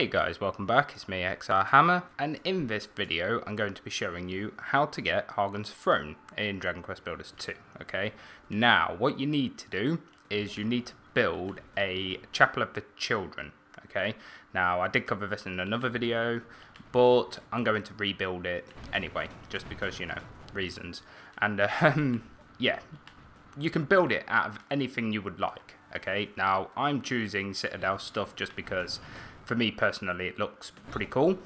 Hey guys, welcome back, it's me XR Hammer, and in this video I'm going to be showing you how to get Hargon's Throne in Dragon Quest Builders 2, okay? Now, what you need to do is you need to build a Chapel of the Children, okay? Now, I did cover this in another video, but I'm going to rebuild it anyway, just because, you know, reasons. And, um, yeah, you can build it out of anything you would like, okay? Now, I'm choosing Citadel stuff just because for me personally, it looks pretty cool,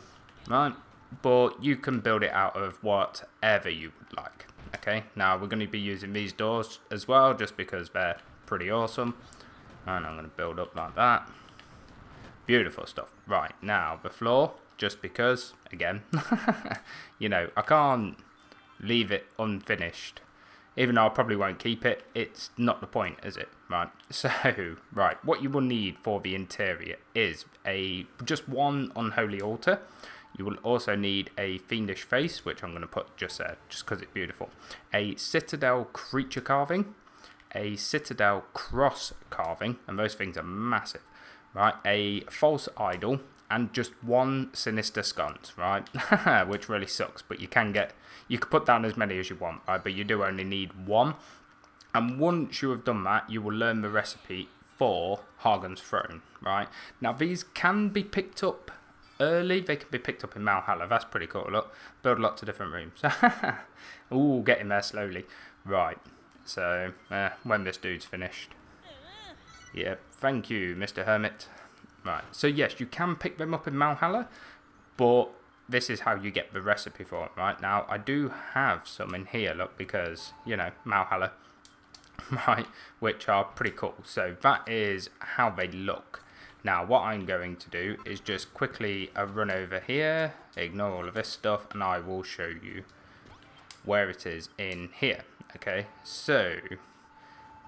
right? But you can build it out of whatever you would like. Okay, now we're going to be using these doors as well, just because they're pretty awesome. And I'm going to build up like that. Beautiful stuff. Right, now the floor, just because, again, you know, I can't leave it unfinished even though I probably won't keep it, it's not the point, is it? Right. So, right, what you will need for the interior is a just one unholy altar. You will also need a fiendish face, which I'm going to put just there, just because it's beautiful. A citadel creature carving, a citadel cross carving, and those things are massive. Right, a false idol, and just one sinister sconce, right? Which really sucks, but you can get, you can put down as many as you want, right? But you do only need one. And once you have done that, you will learn the recipe for Hargon's Throne, right? Now, these can be picked up early. They can be picked up in Malhalla. That's pretty cool. Look, build lots of different rooms. Ooh, getting there slowly. Right, so uh, when this dude's finished. Yeah, thank you, Mr. Hermit. Right, so yes, you can pick them up in Malhalla, but this is how you get the recipe for it, right? Now, I do have some in here, look, because, you know, Malhalla, right, which are pretty cool. So that is how they look. Now, what I'm going to do is just quickly uh, run over here, ignore all of this stuff, and I will show you where it is in here, okay? So,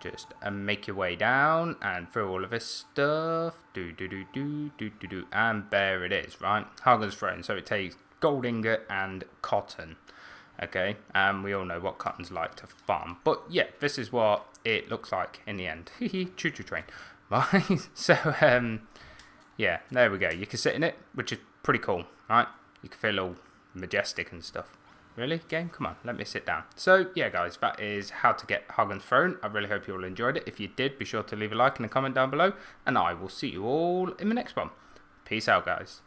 just uh, make your way down and through all of this stuff. Do do do do do do do, and there it is, right? Hargon's Throne. So it takes gold ingot and cotton. Okay, and we all know what cotton's like to farm. But yeah, this is what it looks like in the end. Hee choo choo train. Right. so um, yeah, there we go. You can sit in it, which is pretty cool, right? You can feel all majestic and stuff. Really? Game? Come on, let me sit down. So, yeah, guys, that is how to get Hargon's Throne. I really hope you all enjoyed it. If you did, be sure to leave a like and a comment down below, and I will see you all in the next one. Peace out, guys.